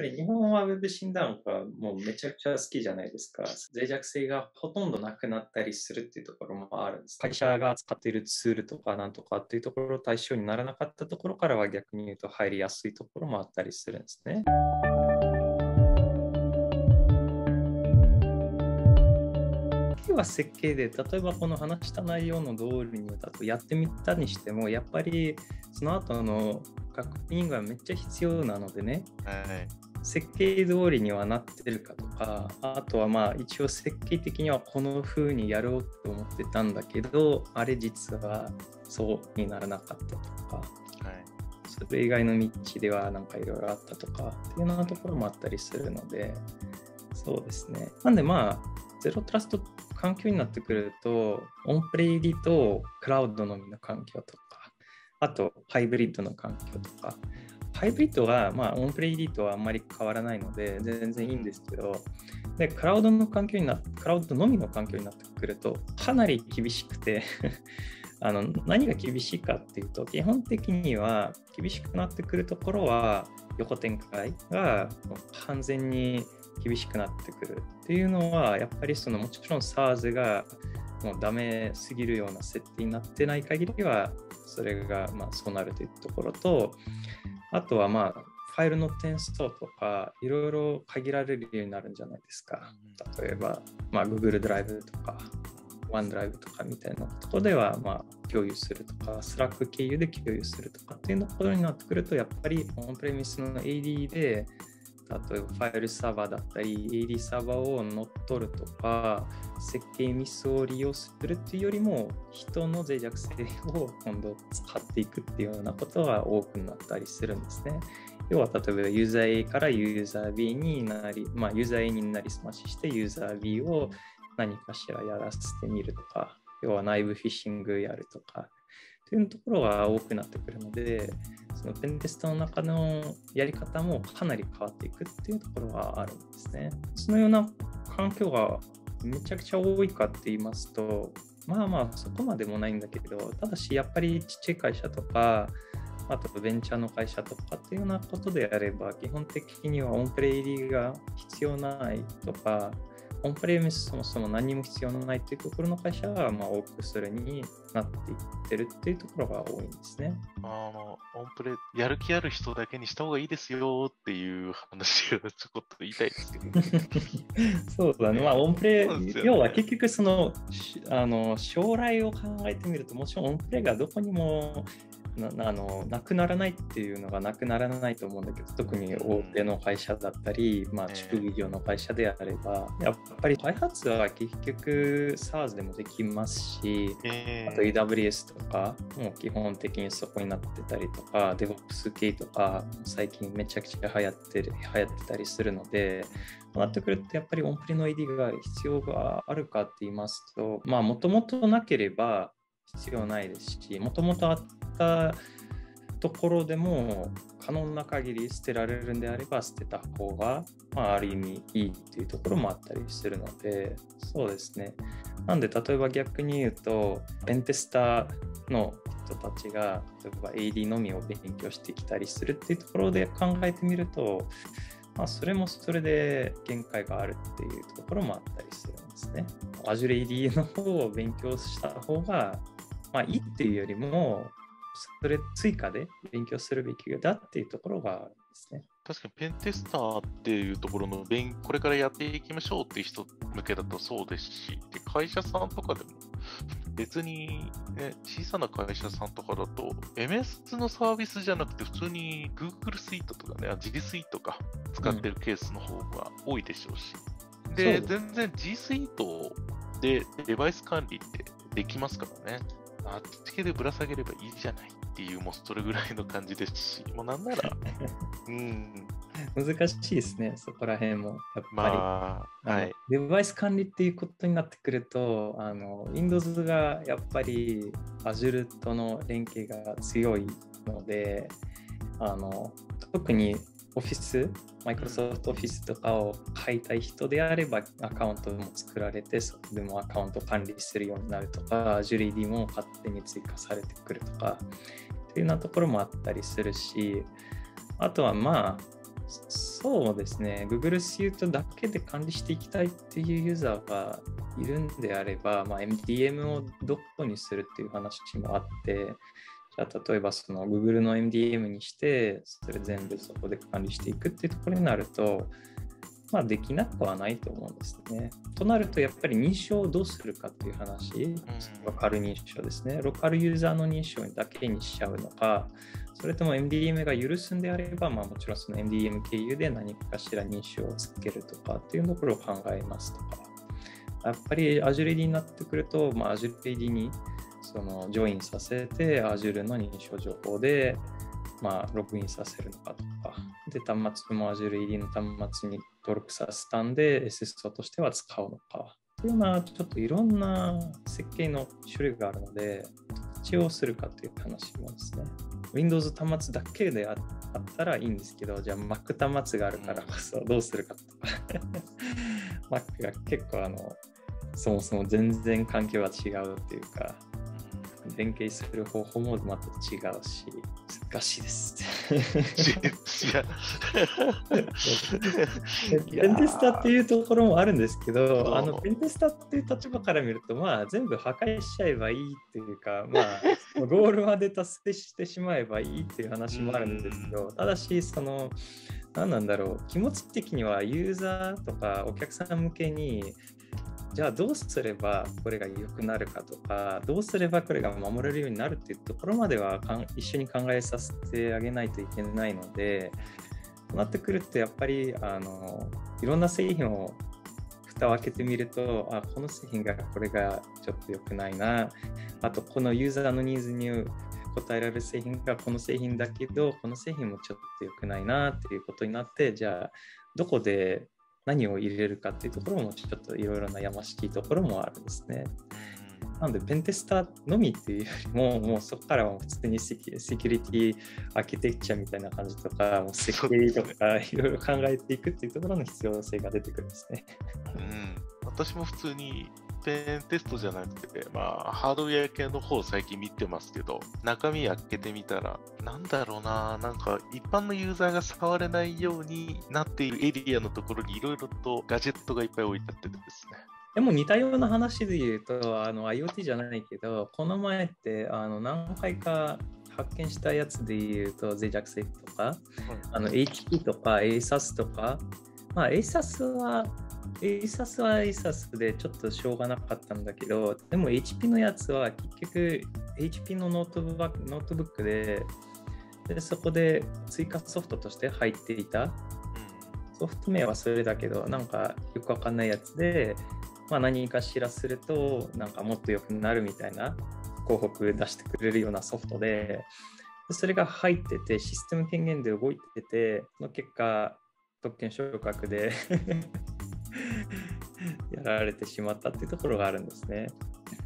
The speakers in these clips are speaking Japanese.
ぱり日本は Web 診断がもうめちゃくちゃ好きじゃないですか。脆弱性がほとんどなくなったりするっていうところもあるんです。会社が使っているツールとかなんとかっていうところ対象にならなかったところからは逆に言うと入りやすいところもあったりするんですね。は設計で例えばこの話した内容の通りにだとやってみたにしてもやっぱりその後の確認がめっちゃ必要なのでね、はい、設計通りにはなってるかとかあとはまあ一応設計的にはこの風にやろうと思ってたんだけどあれ実はそうにならなかったとか、はい、それ以外の道ではなんかいろいろあったとかっていうようなところもあったりするのでそうですね。なんでまあゼロトラスト環境になってくると、オンプレイリとクラウドのみの環境とか、あとハイブリッドの環境とか、ハイブリッドは、まあ、オンプレイリーとはあんまり変わらないので、全然いいんですけど、で、クラウドの環境になクラウドのみの環境になってくると、かなり厳しくて あの何が厳しいかっていうと、基本的には厳しくなってくるところは、横展開が完全に厳しくなってくるっていうのはやっぱりそのもちろん SARS がもうダメすぎるような設定になってない限りはそれがまあそうなるというところとあとはまあファイルの転送とかいろいろ限られるようになるんじゃないですか。例えば、まあ、Google ドライブとか OneDrive とかみたいなところではまあ共有するとか Slack 経由で共有するとかっていうとことになってくるとやっぱりオンプレミスの AD で例えばファイルサーバーだったり AD サーバーを乗っ取るとか設計ミスを利用するっていうよりも人の脆弱性を今度使っていくっていうようなことが多くなったりするんですね。要は例えばユーザー A からユーザー B になり、まあ、ユーザー A になりすまししてユーザー B を何かしらやらせてみるとか要は内部フィッシングやるとかっていうところが多くなってくるのでそのペンテストの中のやり方もかなり変わっていくっていうところがあるんですね。そのような環境がめちゃくちゃ多いかって言いますと、まあまあそこまでもないんだけど、ただしやっぱりちっちゃい会社とか、あとベンチャーの会社とかっていうようなことであれば、基本的にはオンプレイ入りが必要ないとか、オンプレミスそもそも何も必要のないっていうところの会社が、まあ、多くそれになっていってるっていうところが多いんですね。あの、オンプレ、やる気ある人だけにした方がいいですよっていう話をちょこっと言いたいですけど、そうだね。まあ、オンプレ、ね、要は結局その、あの、将来を考えてみると、もちろんオンプレがどこにもなあのなくならないっていうのがなくならないと思うんだけど特に大手の会社だったり、まあ、中企業の会社であればやっぱり開発は結局 SARS でもできますし、あと AWS とかもう基本的にそこになってたりとか DevOps 系とか最近めちゃくちゃ流行ってる流行ってたりするのでなってくるとやっぱりオンプレの ID が必要があるかって言いますとまあもともとなければ必要ないですしもともとあったところでも可能な限り捨てられるんであれば捨てた方が、まあ、ある意味いいっていうところもあったりするのでそうですねなんで例えば逆に言うとペンテスターの人たちが例えば AD のみを勉強してきたりするっていうところで考えてみるとまあ、それもそれで限界があるっていうところもあったりするんですね。Azure AD の方を勉強した方がまあ、いいっていうよりも、それ追加で勉強するべきだっていうところがあるんですね。確かにペンテスターっていうところの勉これからやっていきましょうっていう人向けだとそうですし、で会社さんとかでも別に、ね、小さな会社さんとかだと MS のサービスじゃなくて普通に Google スイートとかね、自リスイートか使ってるケースの方が多いでしょうし、うん、で、全然 G スイートでデバイス管理ってできますからね。あっち系でぶら下げればいいじゃないっていう、もうそれぐらいの感じですし、もうなんなら、うん。難しいですね、そこら辺も。やっぱり、まあ、はい。デバイス管理っていうことになってくると、あの Windows がやっぱり Azure との連携が強いので、あの特にオフィス、マイクロソフトオフィスとかを買いたい人であればアカウントも作られて、そこでもアカウント管理するようになるとか、ジュリディも勝手に追加されてくるとか、っていうようなところもあったりするし、あとはまあ、そうですね、Google Suite だけで管理していきたいっていうユーザーがいるんであれば、まあ、MDM をどこにするっていう話もあって、例えばその Google の MDM にして、それ全部そこで管理していくっていうところになると、まあ、できなくはないと思うんですね。となると、やっぱり認証をどうするかっていう話、ローカル認証ですね。ローカルユーザーの認証だけにしちゃうのか、それとも MDM が許すんであれば、まあ、もちろんその MDM 経由で何かしら認証をつけるとかっていうところを考えますとか。やっぱり Azure AD になってくると、まあ、Azure AD にそのジョインさせて Azure の認証情報で、まあ、ログインさせるのかとか。で、端末も Azure AD の端末に登録させたんで SSO としては使うのか。というような、ちょっといろんな設計の種類があるので、どっちをするかという話もですね。Windows 端末だけであったらいいんですけど、じゃあ Mac 端末があるからこそどうするかとか Mac が結構あの、そもそも全然環境が違うっていうか、連携する方法もまた違うし、難しいです。ペンテスタっていうところもあるんですけど、あのペンテスタっていう立場から見ると、まあ、全部破壊しちゃえばいいっていうか、まあ、ゴールまで達成してしまえばいいっていう話もあるんですけど、ただし、その、何なんだろう、気持ち的にはユーザーとかお客さん向けに、じゃあどうすればこれが良くなるかとかどうすればこれが守れるようになるっていうところまでは一緒に考えさせてあげないといけないのでとなってくるとやっぱりあのいろんな製品を蓋を開けてみるとあこの製品がこれがちょっと良くないなあとこのユーザーのニーズに応えられる製品がこの製品だけどこの製品もちょっと良くないなっていうことになってじゃあどこで何を入れるかっていうところもちょっといろいろ悩ましいところもあるんですね。なので、ペンテスターのみっていうよりも、もうそこからは普通にセキセキュリティアーキテクチャみたいな感じとか、もう設計とか いろいろ考えていくっていうところの必要性が出てくるんですね。うん、私も普通にペンテストじゃなくて、まあ、ハードウェア系の方最近見てますけど、中身開けてみたら、なんだろうな、なんか一般のユーザーが触れないようになっているエリアのところにいろいろとガジェットがいっぱい置いてあってですね。でも似たような話で言うと、あの IoT じゃないけど、この前ってあの何回か発見したやつで言うと、脆弱性とか、あの HP とか ASUS とか、まあ ASUS はエイサスはエイサスでちょっとしょうがなかったんだけど、でも HP のやつは結局 HP のノートブノートブックででそこで追加ソフトとして入っていた、ソフト名はそれだけど、なんかよくわかんないやつで、まあ、何かしらするとなんかもっと良くなるみたいな広告出してくれるようなソフトで、それが入ってて、システム権限で動いてて、その結果、特権昇格で やられてしまったっていうところがあるんですね。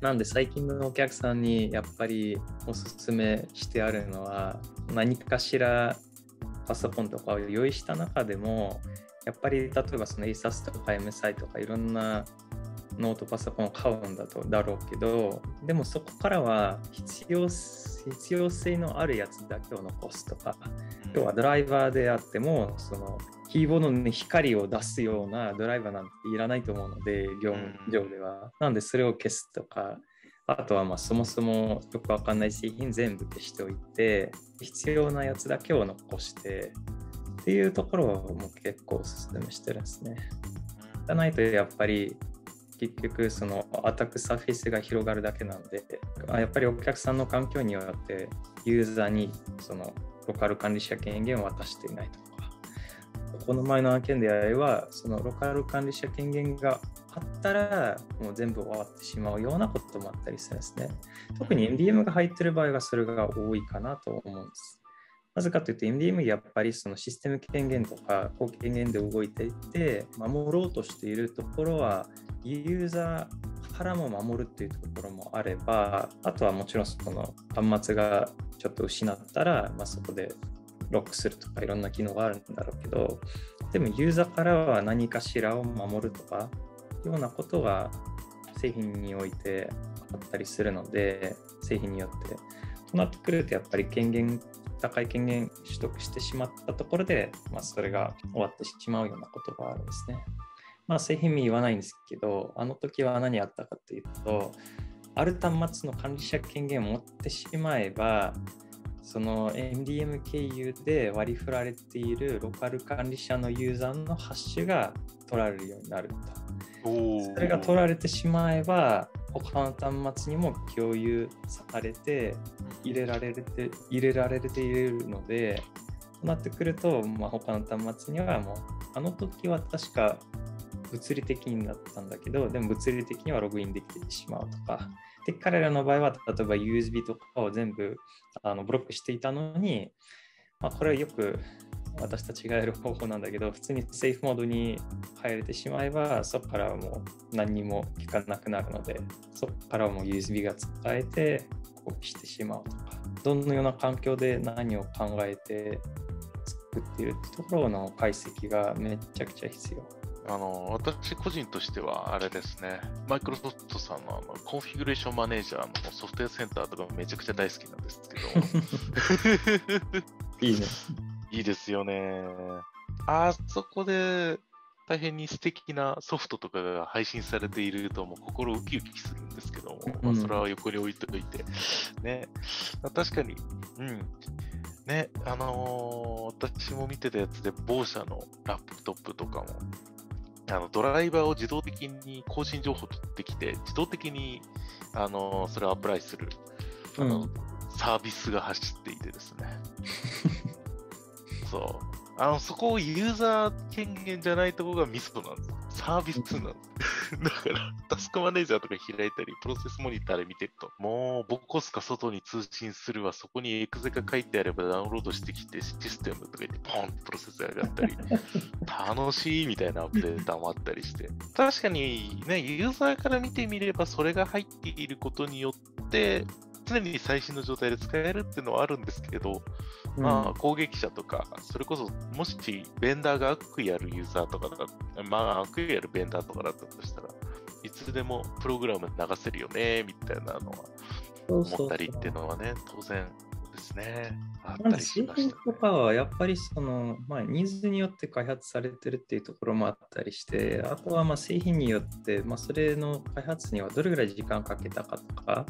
なんで最近のお客さんにやっぱりおすすめしてあるのは何かしらパソコンとかを用意した中でもやっぱり例えばその ASUS とか MSI とかいろんなノートパソコンを買うんだとだろうけどでもそこからは必要必要性のあるやつだけを残すとか要はドライバーであってもそのキーボードに光を出すようなドライバーなんていらないと思うので業務上では、なんでそれを消すとかあとはまあそもそもよくわかんない製品全部消しておいて必要なやつだけを残してっていうところをもう結構おすすめしてるんですね。じゃないとやっぱり結局そのアタックサーフェイスが広がるだけなんでやっぱりお客さんの環境によってユーザーにそのローカル管理者権限を渡していないとか。この前の案件であればそのローカル管理者権限があったらもう全部終わってしまうようなこともあったりするんですね。特に MDM が入ってる場合はそれが多いかなと思うんです。なぜかというと MDM やっぱりそのシステム権限とか高権限で動いていて守ろうとしているところはユーザーからも守るっていうところもあればあとはもちろんその端末がちょっと失ったら、まあ、そこでロックするとかいろんな機能があるんだろうけどでもユーザーからは何かしらを守るとかようなことが製品においてあったりするので製品によって。となってくるとやっぱり権限高い権限取得してしまったところで、まあ、それが終わってしまうようなことがあるんですね。まあ、製品名言わないんですけど、あの時は何あったかというと、ある端末の管理者権限を持ってしまえば、その MDM 経由で割り振られているローカル管理者のユーザーのハッシュが取られるようになると。それが取られてしまえば、他の端末にも共有されて入れられて入れられているので、となってくると、まあ、他の端末にはもう、あの時は確か物理的になったんだけど、でも物理的にはログインできてしまうとか。で、彼らの場合は、例えば USB とかを全部あのブロックしていたのに、まあ、これはよく私たちがやる方法なんだけど、普通にセーフモードに入れてしまえば、そこからはもう何にも聞かなくなるので、そこからはもう USB が使えてコピーしてしまうとか、どのような環境で何を考えて作っているってところの解析がめちゃくちゃ必要。あの私個人としてはあれですね、マイクロソフトさんのあのコンフィグレーションマネージャーのソフトウェアセンターとかめちゃくちゃ大好きなんですけど。いいね。いいですよね。あそこで大変に素敵なソフトとかが配信されているともう心ウキウキするんですけども、まあ、それは横に置いておいて、ね、確かに、うん、ね、あのー、私も見てたやつで、某社のラップトップとかも、あのドライバーを自動的に更新情報取ってきて、自動的にあのそれをアプライするあの、うん、サービスが走っていてですね。そう。あのそこをユーザー権限じゃないところがミストなんです。サービスなんです。だから、タスクマネージャーとか開いたり、プロセスモニターで見てると、もう、ボコスか外に通信するわ、そこにエクゼが書いてあればダウンロードしてきて、システムとか言って、ポンってプロセス上がったり、楽しいみたいなアップデータもあったりして、確かにね、ユーザーから見てみれば、それが入っていることによって、常に最新の状態で使えるっていうのはあるんですけど、まあ、攻撃者とか、それこそ、もし、ベンダーが悪意あるユーザーとかだまあ、悪意あるベンダーとかだったとしたら、いつでもプログラム流せるよね、みたいなのは、思ったりっていうのはね、当然ですね。あったりしました、ね、とかはやっぱりその、まあ、ニーズによって開発されてるっていうところもあったりして、あとはまあ製品によって、まあ、それの開発にはどれぐらい時間かけたかとか、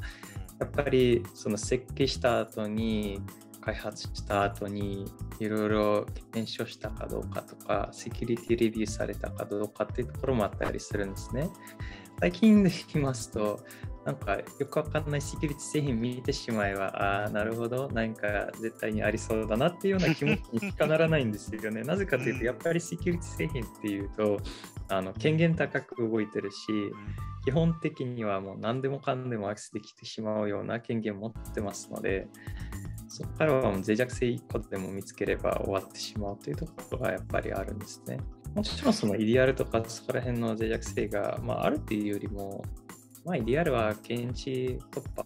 やっぱりその設計した後に開発した後にいろいろ検証したかどうかとか、セキュリティレビューされたかどうかっていうところもあったりするんですね。最近で言いますと、なんかよくわかんないセキュリティ製品見てしまえば、ああ、なるほど、何か絶対にありそうだなっていうような気持ちにしかならないんですよね。なぜかというと、やっぱりセキュリティ製品っていうと、あの権限高く動いてるし、基本的にはもう何でもかんでもアクセスできてしまうような権限を持ってますので、そこからはもう脆弱性1個でも見つければ終わってしまうというところがやっぱりあるんですね。もちろんその EDR とかそこら辺の脆弱性が、まあ、あるっていうよりも、まあ、EDR は検知突破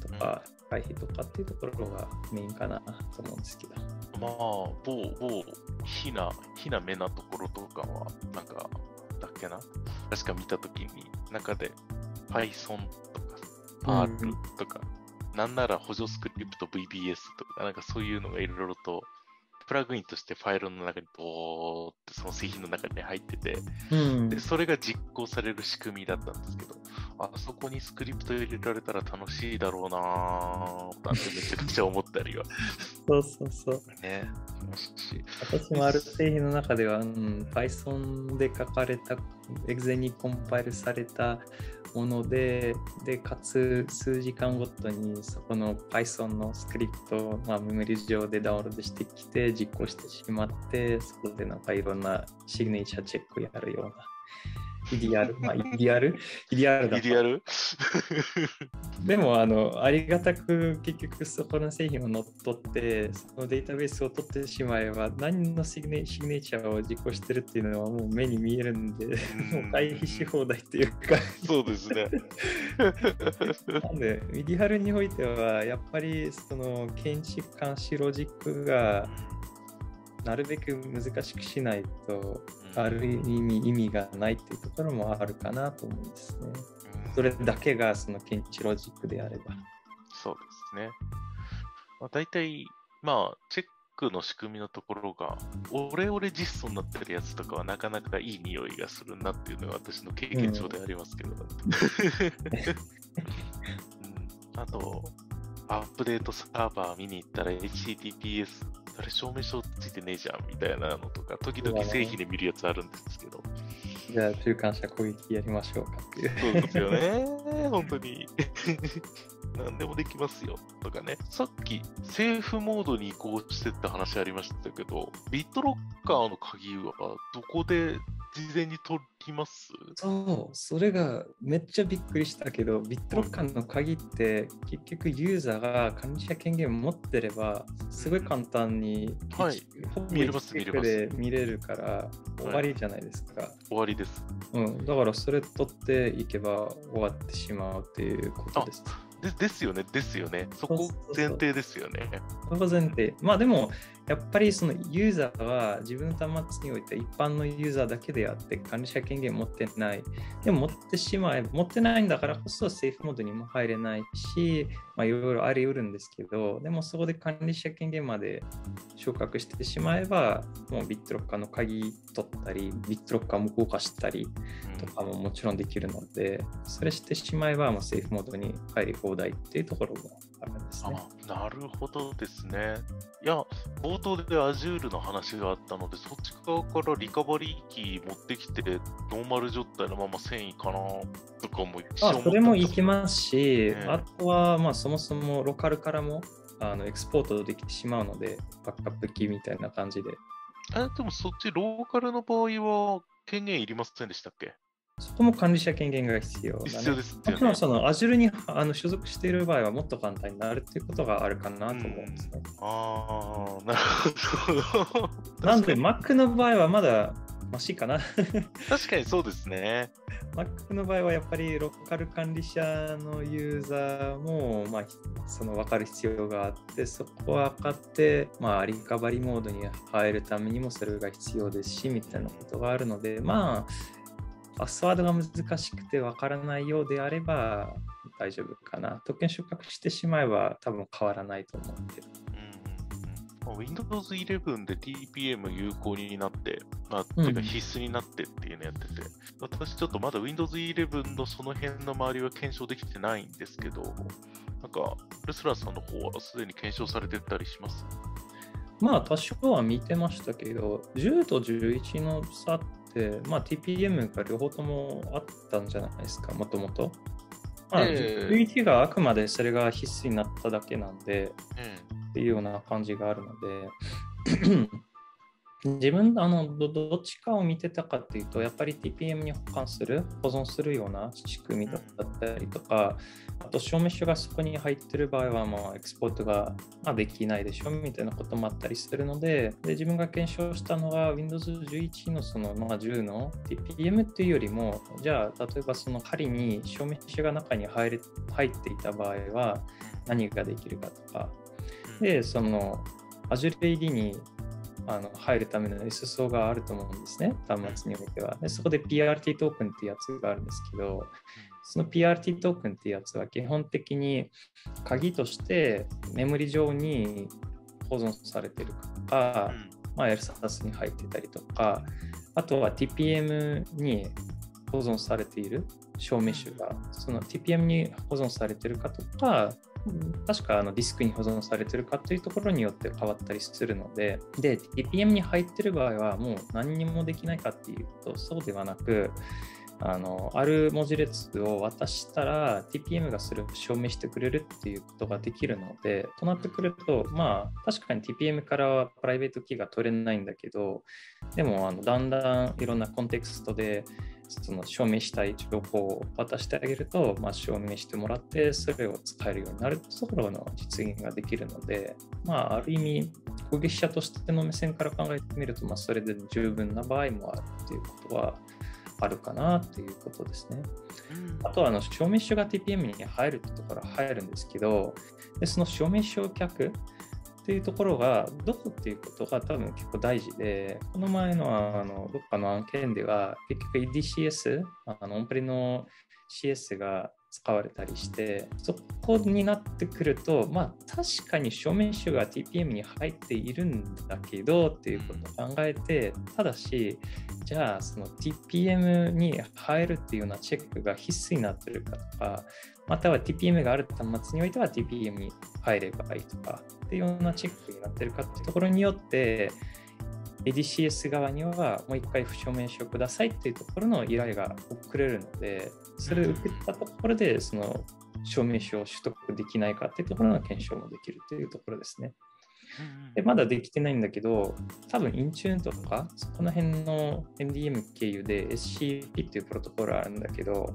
とか回避とかっていうところがメインかなと思うんですけど。まあ、某、某、ひな、ひな目なところとかは、なんか、だっけな？確か見たときに、中で Python とか、Perl とか、うん、なんなら補助スクリプト VBS とか、なんかそういうのがいろいろとプラグインとしてファイルの中にボーってその製品の中に入ってて、うん、でそれが実行される仕組みだったんですけど、あそこにスクリプト入れられたら楽しいだろうなーなんてめちゃくちゃ思ったりは。そうそうそう。ね。私もある製品の中では、うん、Python で書かれた、エグゼにコンパイルされたもので、で、かつ数時間ごとにそこの Python のスクリプトを、まあ、メモリ上でダウンロードしてきて実行してしまって、そこでなんかいろんなシグネチャーチェックをやるような。イディアル、まあ、イディアル？イディアルだイディアル？でもあの、ありがたく結局そこの製品を乗っ取って、そのデータベースを取ってしまえば、何のシグネシグネチャーを実行してるっていうのはもう目に見えるんで、もう回避し放題っていうか。そうですね。なんで、イディアルにおいては、やっぱりその検知監視ロジックがなるべく難しくしないと、ある意味意味がないっていうところもあるかなと思うんですね。それだけがその検知ロジックであれば。そうですね。まあ、大体まあ、チェックの仕組みのところが、オレオレ実装になってるやつとかはなかなかいい匂いがするなっていうのが私の経験上でありますけど、うん、あと、アップデートサーバー見に行ったら HTTPS、あれ証明書ついてねえじゃんみたいなのとか、時々製品で見るやつあるんですけど。じゃあ、中間者攻撃やりましょうかっていう。そうですよね、本当に。何でもできますよとかね。さっきセーフモードに移行してって話ありましたけど、ビットロッカーの鍵はどこで事前に取ります？そう、それがめっちゃびっくりしたけど、ビットロッカーの鍵って結局ユーザーが管理者権限を持ってれば、すごい簡単に、はい、見れます見れます見れるから終わりじゃないですか、はい、終わりです。うん、だからそれ取っていけば終わってしまうっていうことです。でですよね、ですよね。そこ前提ですよね。そこ前提。まあでも、やっぱりそのユーザーは自分の端末において一般のユーザーだけであって管理者権限持ってない。でも持ってしまえば、持ってないんだからこそセーフモードにも入れないし、まあいろいろあり得るんですけど、でもそこで管理者権限まで昇格してしまえば、もうビットロッカーの鍵取ったり、ビットロッカーも動かしたりとかももちろんできるので、それしてしまえばもうセーフモードに入り放題っていうところもあるんですね。なるほどですね。いや、冒頭で Azure の話があったので、そっち側からリカバリーキー持ってきて、ノーマル状態のまま繊維かなとかもあそれもいきますし、ね、あとは、まあ、そもそもローカルからもあのエクスポートできてしまうので、バックアップキーみたいな感じで。え、でもそっちローカルの場合は権限いりませんでしたっけ？そこも管理者権限が必要だ、ね。必要です、ね。もちろんその Azure にあの所属している場合はもっと簡単になるっていうことがあるかなと思うんですね。ああ、なるほど。なんで Mac の場合はまだマシかな確かにそうですね。Mac の場合はやっぱりローカル管理者のユーザーも、まあ、その分かる必要があってそこは分かって、まあ、リカバリーモードに入るためにもそれが必要ですしみたいなことがあるのでまあパスワードが難しくてわからないようであれば大丈夫かな。特権昇格してしまえば多分変わらないと思うけど。うん、Windows 11で TPM 有効になって、まあ、ていうか必須になってっていうのやってて、うん、私ちょっとまだ Windows 11のその辺の周りは検証できてないんですけど、なんか、ルスラーさんの方はすでに検証されてたりします？まあ、多少は見てましたけど、10と11の差っ、まあ、TPM が両方ともあったんじゃないですか、もともと。まあ、えー、VT があくまでそれが必須になっただけなんで、うん、っていうような感じがあるので、自分あのどどっちかを見てたかっていうとやっぱり TPM に保管する保存するような仕組みだったりとか、あと証明書がそこに入ってる場合はもうエクスポートがまできないでしょみたいなこともあったりするのでで自分が検証したのが Windows 11のその、まあ、10の TPM っていうよりもじゃあ例えばその針に証明書が中に入れ入っていた場合は何ができるかとか。でその Azure AD にあの入るための SSO があると思うんですね、端末においては。でそこで PRT トークンっていうやつがあるんですけど、その PRT トークンっていうやつは基本的に鍵としてメモリ上に保存されてるか、まあ、LSAS に入ってたりとか、あとは TPM に保存されている証明書が、その TPM に保存されてるかとか、確かあのディスクに保存されてるかというところによって変わったりするので、で、TPM に入ってる場合はもう何にもできないかっていうと、そうではなく、あのある文字列を渡したら TPM がそれを証明してくれるっていうことができるので、となってくると、まあ確かに TPM からはプライベートキーが取れないんだけど、でもあのだんだんいろんなコンテクストでその証明したい情報を渡してあげると、まあ、証明してもらって、それを使えるようになるところの実現ができるので、まあ、ある意味、攻撃者としての目線から考えてみると、まあ、それで十分な場合もあるっていうことはあるかなっていうことですね。あとはあの証明書が TPM に入るところは入るんですけど、でその証明書客、っていうところがどこっていうことが多分結構大事で、この前のあのどっかの案件では結局 EDCS、あのオンプレの CS が使われたりしてそこになってくるとまあ確かに証明書が TPM に入っているんだけどっていうことを考えてただしじゃあその TPM に入るっていうようなチェックが必須になってるかとかまたは TPM がある端末においては TPM に入ればいいとかっていうようなチェックになってるかっていうところによって ADCS 側にはもう一回不証明書をくださいっていうところの依頼が送れるので、それを受けたところで、その証明書を取得できないかっていうところの検証もできるというところですね。でまだできてないんだけど、多分インチューンとか、そこの辺の MDM 経由で SCP っていうプロトコルあるんだけど、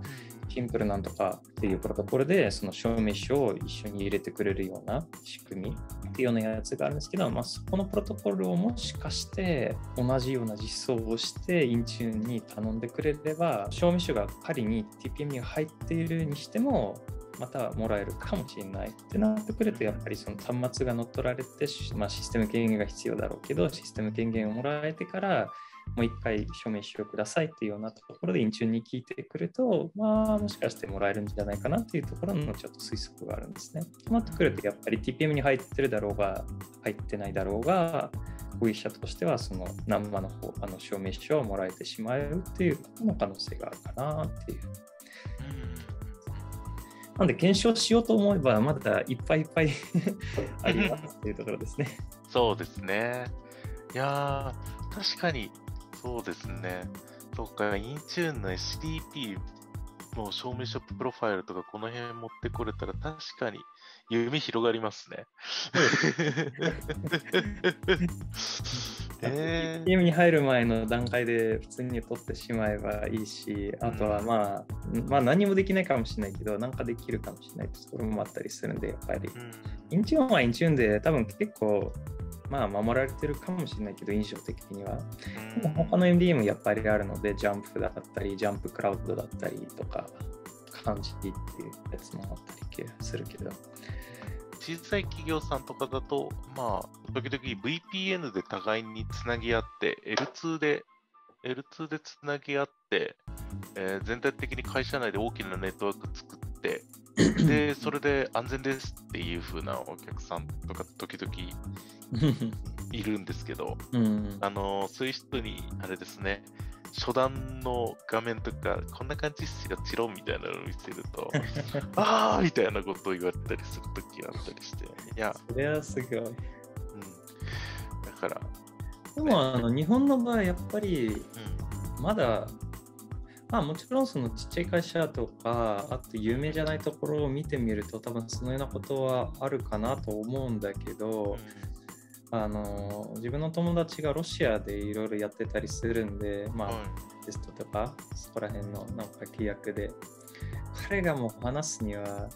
シンプルなんとかっていうプロトコルでその証明書を一緒に入れてくれるような仕組みっていうようなやつがあるんですけど、まあ、そこのプロトコルをもしかして同じような実装をしてインチューンに頼んでくれれば証明書が仮に TPM に入っているにしてもまたもらえるかもしれないってなってくるとやっぱりその端末が乗っ取られて、まあ、システム権限が必要だろうけどシステム権限をもらえてからもう一回署名書をくださいっていうようなところで、インチューンに聞いてくると、まあ、もしかしてもらえるんじゃないかなっていうところのちょっと推測があるんですね。となってくると、やっぱり TPM に入ってるだろうが、入ってないだろうが、保益者としては、その生の方、あの証明書をもらえてしまえるっていう可能性があるかなっていう。なんで検証しようと思えば、まだいっぱいいっぱい ありますっていうところですね。そうですね。いや確かにそうですね。そっか、インチューンの SDP の証明書プロファイルとかこの辺持ってこれたら確かに夢広がりますね。えー、ゲームに入る前の段階で普通に取ってしまえばいいし、あとはまあ、うん、まあ何もできないかもしれないけど、なんかできるかもしれないところもあったりするんで、やっぱり。うん、インチューンはインチューンで多分結構まあ、守られてるかもしれないけど、印象的には。でも他の MDM やっぱりあるので、ジャンプだったり、ジャンプクラウドだったりとか、感じっていうやつもあったりするけど。小さい企業さんとかだと、まあ、時々 VPN で互いにつなぎ合って、L2 で、L2 でつなぎ合って、えー、全体的に会社内で大きなネットワーク作って、で、それで安全ですっていう風なお客さんとか時々 いるんですけど、うん、あのそういう人にあれですね初段の画面とかこんな感じっすよチロンみたいなのを見せると ああみたいなことを言われたりするときあったりしていや。それはすごい、うん、だからでも、ね、あの日本の場合やっぱりまだ、まあもちろんそのちっちゃい会社とか、あと有名じゃないところを見てみると、多分そのようなことはあるかなと思うんだけど、あの自分の友達がロシアでいろいろやってたりするんで、まあ、テストとか、そこら辺のなんか規約で、彼がもう話すには、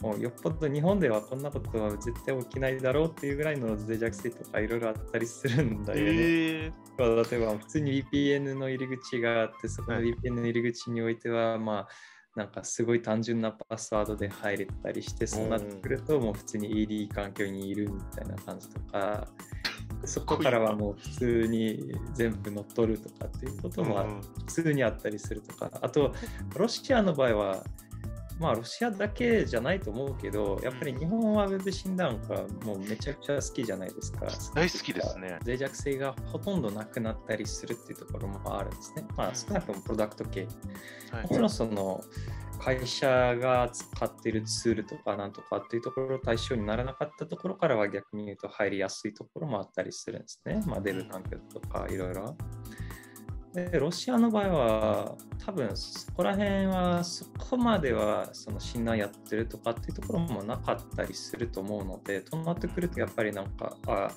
もうよっぽど日本ではこんなことは絶対起きないだろうっていうぐらいの脆弱性とかいろいろあったりするんだよね。えー、例えば普通に VPN の入り口があって、そこの VPN の入り口においては、まあ、なんかすごい単純なパスワードで入れたりして、そうなってくるともう普通に AD 環境にいるみたいな感じとか、そこからはもう普通に全部乗っ取るとかっていうことも普通にあったりするとか、あとロシアの場合はまあ、ロシアだけじゃないと思うけど、やっぱり日本はウェブ診断がもうめちゃくちゃ好きじゃないですか。大好きですね。脆弱性がほとんどなくなったりするっていうところもあるんですね。まあ、少なくともプロダクト系。もちろんその、会社が使っているツールとかなんとかっていうところ対象にならなかったところからは逆に言うと入りやすいところもあったりするんですね。まあ、デブ環境とかいろいろ。でロシアの場合は多分そこら辺はそこまではその信頼やってるとかっていうところもなかったりすると思うのでとなってくるとやっぱりなんかあ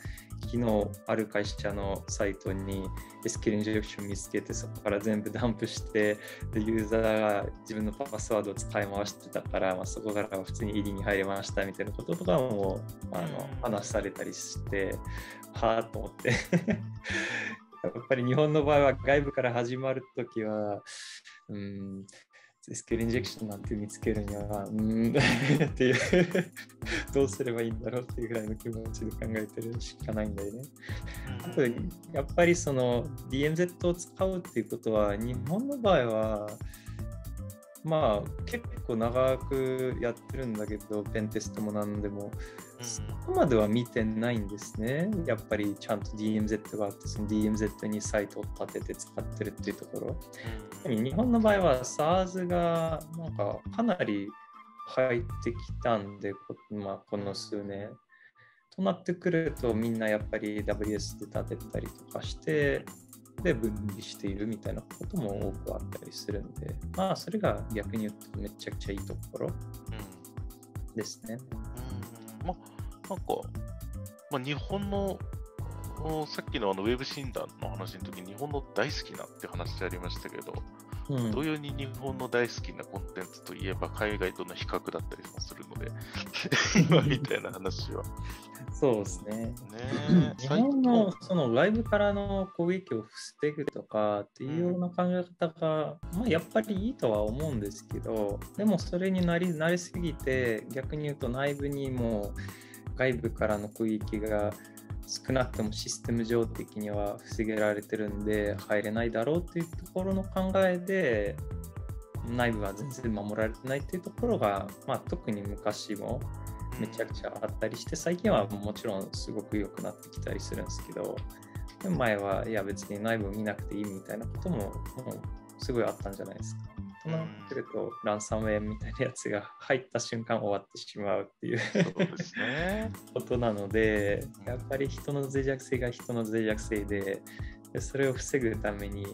昨日ある会社のサイトに SQL インジェクション見つけてそこから全部ダンプしてでユーザーが自分のパスワードを使い回してたから、まあ、そこから普通に入りに入れましたみたいなこととかもあの話されたりしてはあと思ってやっぱり日本の場合は外部から始まるときは、うん、スケールインジェクションなんて見つけるには、うん、っていう、どうすればいいんだろうっていうぐらいの気持ちで考えてるしかないんだよね。あと、やっぱりその DMZ を使うっていうことは、日本の場合は、まあ結構長くやってるんだけど、ペンテストも何でも、そこまでは見てないんですね。やっぱりちゃんと DMZ があって、その DMZ にサイトを立てて使ってるっていうところ。日本の場合は SARS がなんかかなり入ってきたんで、まあ、この数年。となってくると、みんなやっぱり WS で立てたりとかして、で分離しているみたいなことも多くあったりするんで、まあそれが逆に言うとめちゃくちゃいいところですね。うん、まあなんか、まあ、日本のさっきのあのウェブ診断の話の時日本の大好きなって話でありましたけど、うん、同様に日本の大好きなコンテンツといえば海外との比較だったりもするので 今みたいな話は。そうですね。ね日本のそのライブからの攻撃を防ぐとかっていうような考え方が、まあ、やっぱりいいとは思うんですけど、でもそれになりなりすぎて、逆に言うと内部にも外部からの攻撃が少なくともシステム上的には防げられてるんで入れないだろうっていうところの考えで内部は全然守られてないっていうところが、まあ、特に昔もめちゃくちゃあったりして、最近はもちろんすごく良くなってきたりするんですけど、前はいや別に内部見なくていいみたいなことももうすごいあったんじゃないですか。となってると、ランサムウェアみたいなやつが入った瞬間終わってしまうっていう。ね、ことなので、やっぱり人の脆弱性が人の脆弱性で、でそれを防ぐために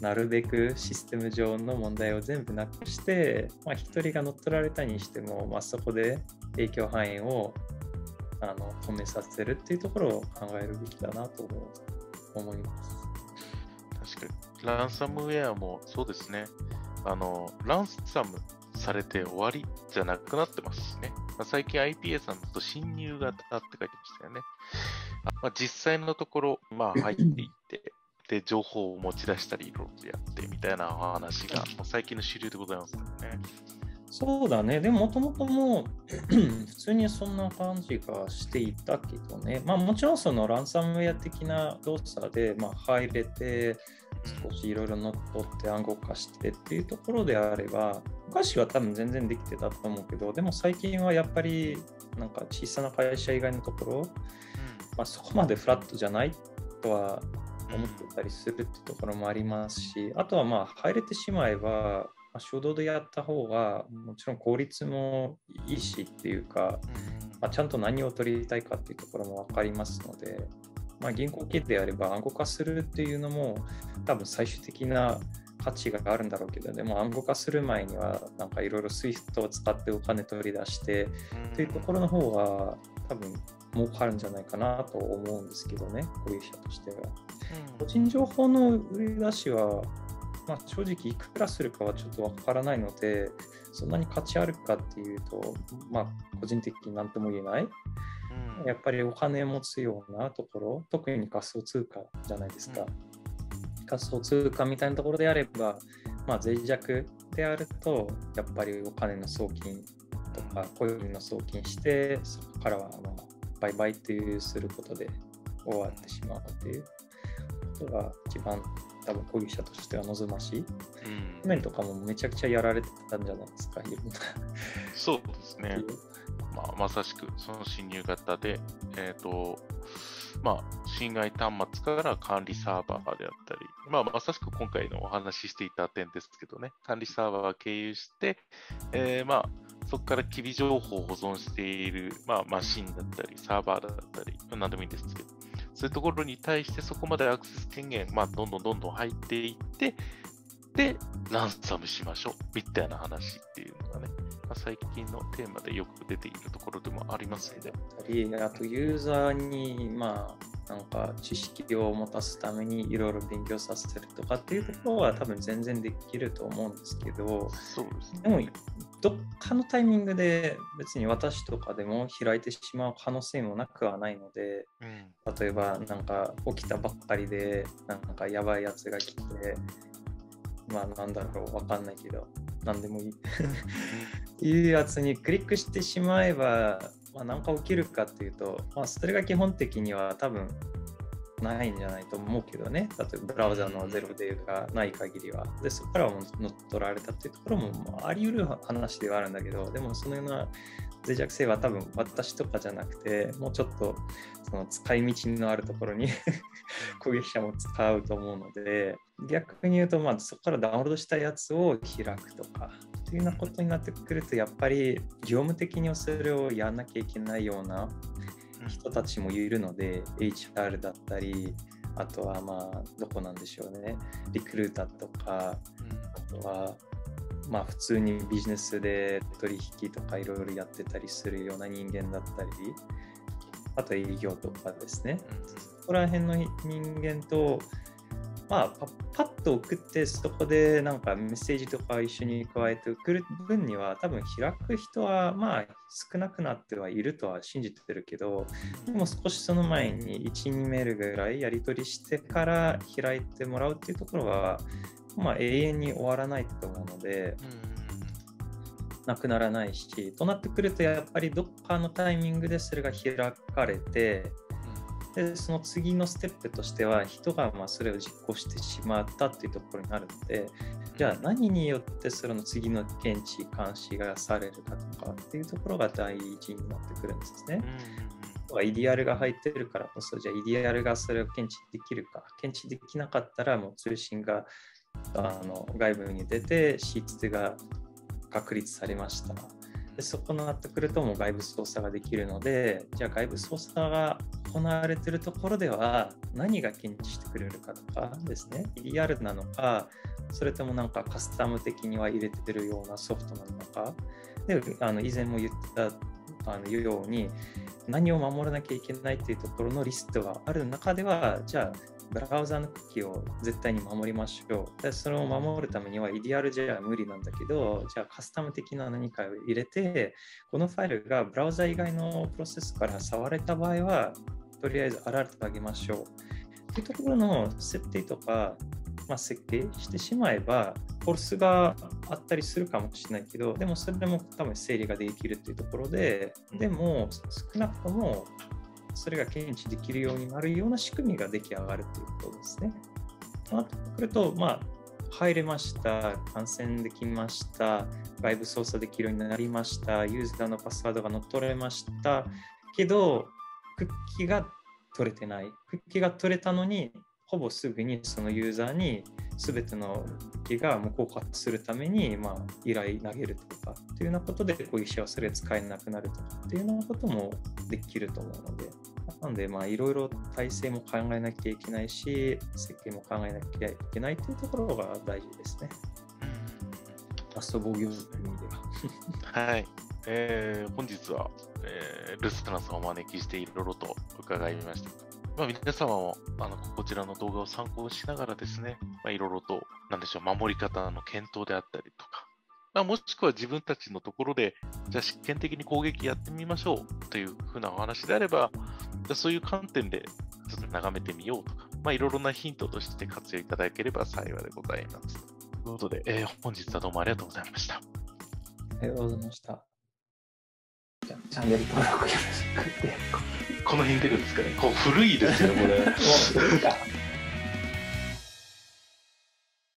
なるべくシステム上の問題を全部なくして、まあ、1人が乗っ取られたにしても、まあ、そこで影響範囲をあの止めさせるっていうところを考えるべきだなと思います。確かに、ランサムウェアもそうですね。あの、ランサムされて終わりじゃなくなってますしね。まあ、最近 IPA さんと侵入型って書いてましたよね。まあ、実際のところ、まあ入っていって、で、情報を持ち出したり、いろいろやってみたいな話が、もう最近の主流でございますね。そうだね。でも、もともとも 普通にそんな感じがしていたけどね。まあ、もちろんそのランサムウェア的な動作で、まあ、入れて、少しいろいろ乗っ取って暗号化してっていうところであれば、昔は多分全然できてたと思うけど、でも最近はやっぱり、なんか小さな会社以外のところ、まあ、そこまでフラットじゃないとは思ってたりするってところもありますし、あとはまあ入れてしまえば、まあ、初動でやった方がもちろん効率もいいしっていうか、まあ、ちゃんと何を取りたいかっていうところも分かりますので、まあ、銀行系であれば暗号化するっていうのも多分最終的な価値があるんだろうけどでも暗号化する前にはなんかいろいろ SWIFT を使ってお金取り出してっていうところの方が多分儲かるんじゃないかなと思うんですけどね、こういう者としては。個人情報の売り出しはまあ、正直いくらするかはちょっとわからないので、そんなに価値あるかっていうと、まあ、個人的に何とも言えない。うん、やっぱりお金持つようなところ、特に仮想通貨じゃないですか。うん、仮想通貨みたいなところであれば、まあ、脆弱であると、やっぱりお金の送金とか、コインの送金して、そこからはまあ売買っていうすることで終わってしまうっていうことが一番多分攻撃者としては望ましい。うん、面とかもめちゃくちゃやられてたんじゃないですか、いろんな。そうですね。まあ、まさしくその侵入型で、え、ー、と、まあ、侵害端末から管理サーバーであったり、まあ、まさしく今回のお話ししていた点ですけどね、管理サーバーを経由して、えー、まあ、そこから機微情報を保存している、まあ、マシンだったり、サーバーだったり、何でもいいんですけど、そういうところに対してそこまでアクセス権限、まあ、どんどんどんどん入っていって、で、ランサムしましょう、みたいな話っていうが最近のテーマでよく出ているところでもありますので。あと、ユーザーに、まあ、なんか知識を持たすためにいろいろ勉強させるとかっていうところは多分全然できると思うんですけど、そうですね、でもどっかのタイミングで別に私とかでも開いてしまう可能性もなくはないので、うん、例えばなんか起きたばっかりでなんかやばいやつが来てまあなんだろうわかんないけど何でもいいいうやつにクリックしてしまえば、まあ、何か起きるかっていうと、まあ、それが基本的には多分ないんじゃないと思うけどね。例えばブラウザのゼロデーがない限りは。で、そこからも乗っ取られたっていうところもまああり得る話ではあるんだけど、でもそのような脆弱性は多分私とかじゃなくて、もうちょっとその使い道のあるところに 攻撃者も使うと思うので、逆に言うと、まあ、そこからダウンロードしたやつを開くとか、というようなことになってくると、やっぱり業務的にそれをやらなきゃいけないような人たちもいるので、HR だったり、あとはまあ、どこなんでしょうね、リクルーターとか、あとは、まあ普通にビジネスで取引とかいろいろやってたりするような人間だったり、あと営業とかですね、そこら辺の人間と、まあ、パッと送ってそこでなんかメッセージとか一緒に加えて送る分には多分開く人はまあ少なくなってはいるとは信じてるけどでも少しその前に12メールぐらいやり取りしてから開いてもらうっていうところはまあ永遠に終わらないと思うので。なくならないしとなってくるとやっぱりどっかのタイミングでそれが開かれてでその次のステップとしては人がまあそれを実行してしまったっていうところになるのでじゃあ何によってそれの次の検知監視がされるかとかっていうところが大事になってくるんですね。うん、イディアルが入ってるからこそじゃあイディアルがそれを検知できるか検知できなかったらもう通信があの外部に出て C2 が確立されました。でそこになってくるともう外部操作ができるのでじゃあ外部操作が行われてるところでは何が検知してくれるかとかですねリアルなのかそれともなんかカスタム的には入れてるようなソフトなのかであの以前も言ったあのように何を守らなきゃいけないっていうところのリストがある中ではじゃあブラウザのクッキーを絶対に守りましょう。でそれを守るためにはイディアルじゃ無理なんだけど、じゃあカスタム的な何かを入れて、このファイルがブラウザ以外のプロセスから触れた場合は、とりあえずアラートあげましょう。というところの設定とか、まあ、設計してしまえば、フォルスがあったりするかもしれないけど、でもそれでも多分整理ができるっていうところで、でも少なくともそれが検知できるようになるような仕組みが出来上がるということですね。となってくると、まあ、入れました、感染できました、外部操作できるようになりました、ユーザーのパスワードが乗っ取られました、けど、クッキーが取れてない。クッキーが取れたのに、ほぼすぐにそのユーザーに全ての機が無効化するために、まあ、依頼投げるとかっていうようなことで攻撃者はそれ使えなくなるとかっていうようなこともできると思うのでなのでまあいろいろ体制も考えなきゃいけないし設計も考えなきゃいけないというところが大事ですね。ラスト防御という 意味では。はい。えー、本日は、えー、ルスタナさんをお招きしていろいろと伺いました。まあ、皆様もあのこちらの動画を参考にしながらですね、いろいろと、なんでしょう、守り方の検討であったりとか、まあ、もしくは自分たちのところで、じゃあ実験的に攻撃やってみましょうというふうなお話であれば、じゃそういう観点でちょっと眺めてみようとか、まあ、いろいろなヒントとして活用いただければ幸いでございます。ということで、えー、本日はどうもありがとうございました。ありがとうございました。じゃチャンネル登録よろしく。この辺出るんですかね。こう古いですよ、これ。もう古いか。